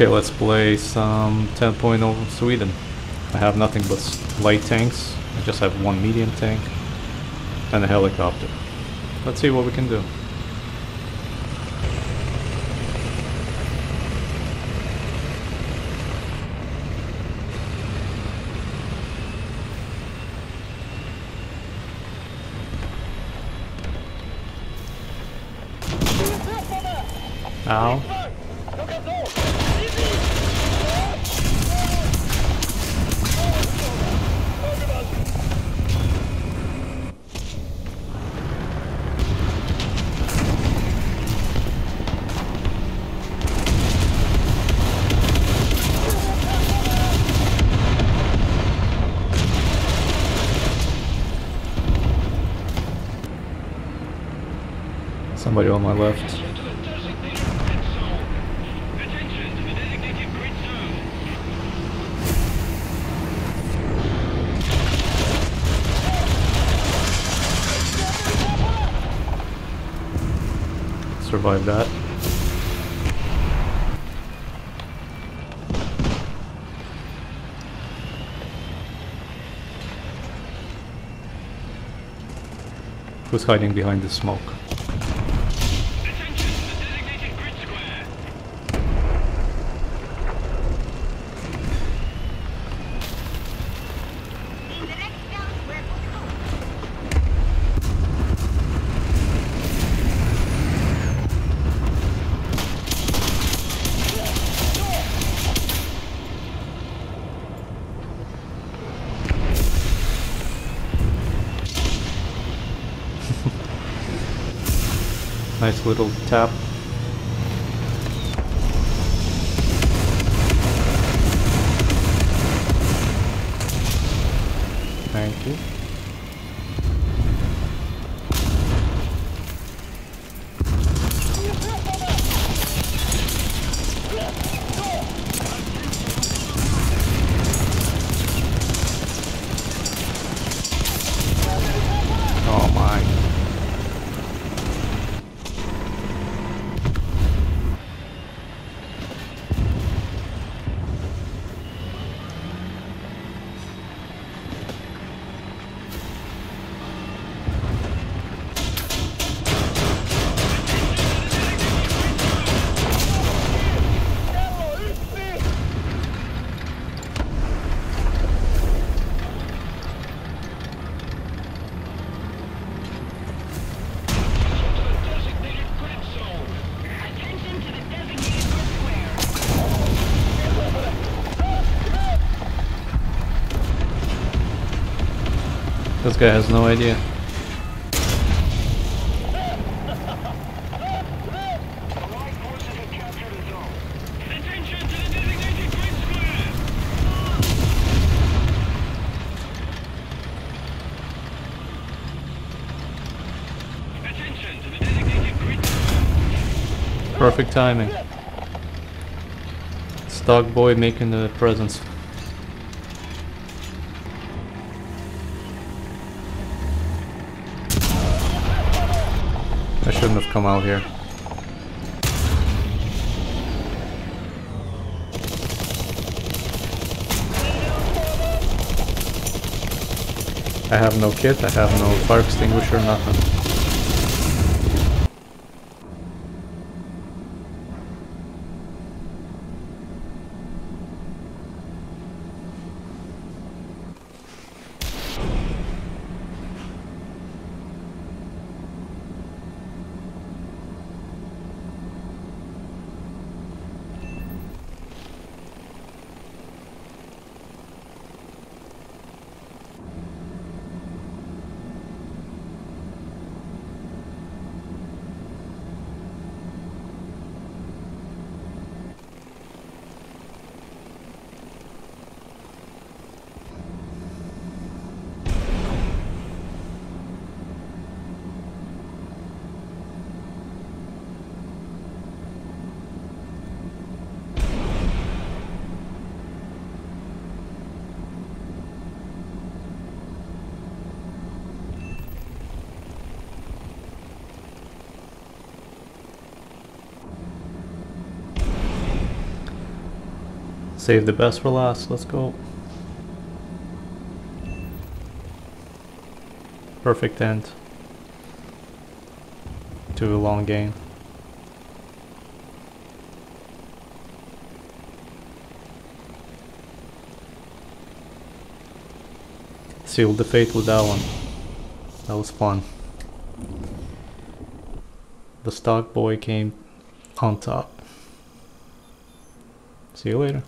Okay, let's play some 10.0 Sweden. I have nothing but light tanks. I just have one medium tank and a helicopter. Let's see what we can do. Ow. Somebody on my left. Survive that. Who's hiding behind the smoke? Nice little tap. Thank you. This guy has no idea. Perfect timing. Stock boy making the presence. I shouldn't have come out here. I have no kit, I have no fire extinguisher, nothing. Save the best for last. Let's go. Perfect end to a long game. Sealed the fate with that one. That was fun. The stock boy came on top. See you later.